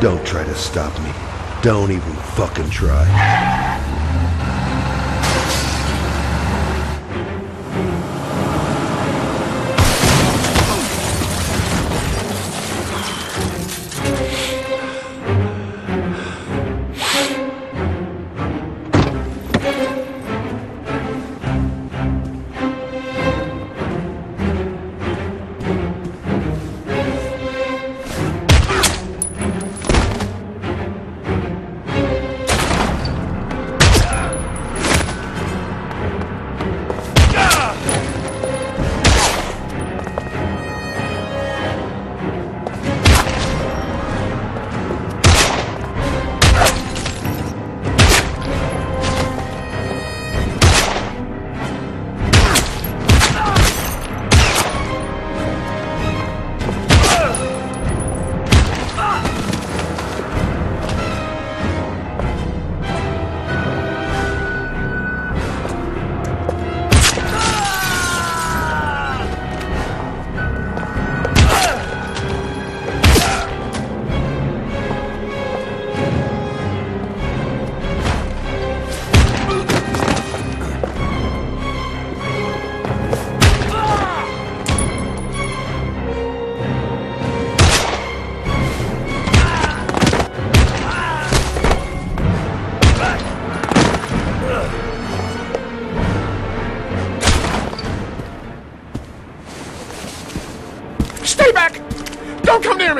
Don't try to stop me. Don't even fucking try.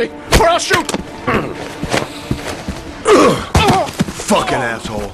Me, or I'll shoot! Fucking asshole.